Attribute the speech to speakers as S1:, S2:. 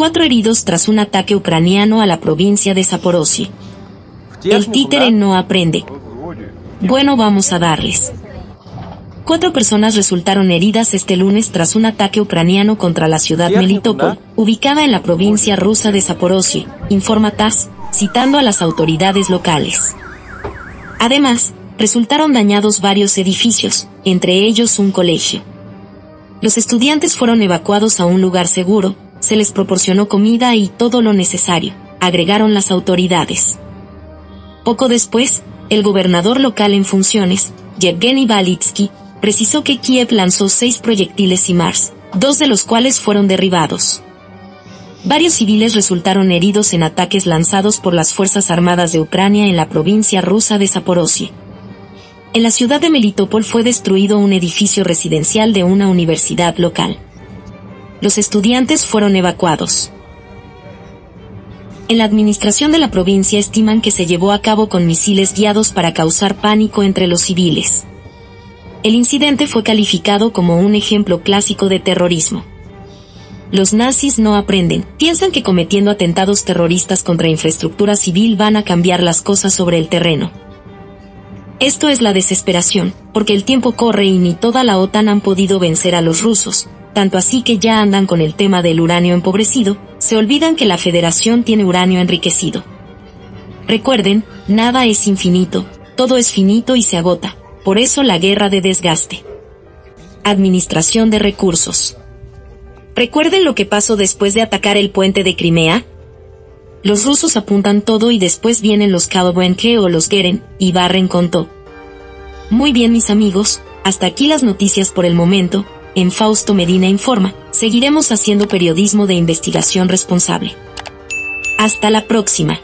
S1: Cuatro heridos tras un ataque ucraniano a la provincia de Zaporozhye. El títere no aprende. Bueno, vamos a darles. Cuatro personas resultaron heridas este lunes tras un ataque ucraniano contra la ciudad Melitopol, ubicada en la provincia rusa de Zaporozhye, informa TASS, citando a las autoridades locales. Además, resultaron dañados varios edificios, entre ellos un colegio. Los estudiantes fueron evacuados a un lugar seguro, se les proporcionó comida y todo lo necesario, agregaron las autoridades. Poco después, el gobernador local en funciones, Yevgeny Balitsky, precisó que Kiev lanzó seis proyectiles Mars, dos de los cuales fueron derribados. Varios civiles resultaron heridos en ataques lanzados por las Fuerzas Armadas de Ucrania en la provincia rusa de Zaporozhye. En la ciudad de Melitopol fue destruido un edificio residencial de una universidad local. Los estudiantes fueron evacuados. En la administración de la provincia estiman que se llevó a cabo con misiles guiados para causar pánico entre los civiles. El incidente fue calificado como un ejemplo clásico de terrorismo. Los nazis no aprenden, piensan que cometiendo atentados terroristas contra infraestructura civil van a cambiar las cosas sobre el terreno. Esto es la desesperación, porque el tiempo corre y ni toda la OTAN han podido vencer a los rusos, tanto así que ya andan con el tema del uranio empobrecido, se olvidan que la Federación tiene uranio enriquecido. Recuerden, nada es infinito, todo es finito y se agota, por eso la guerra de desgaste. Administración de recursos. ¿Recuerden lo que pasó después de atacar el puente de Crimea? Los rusos apuntan todo y después vienen los Kalbuenke o los Geren, y barren con. Muy bien mis amigos, hasta aquí las noticias por el momento, en Fausto Medina Informa, seguiremos haciendo periodismo de investigación responsable. Hasta la próxima.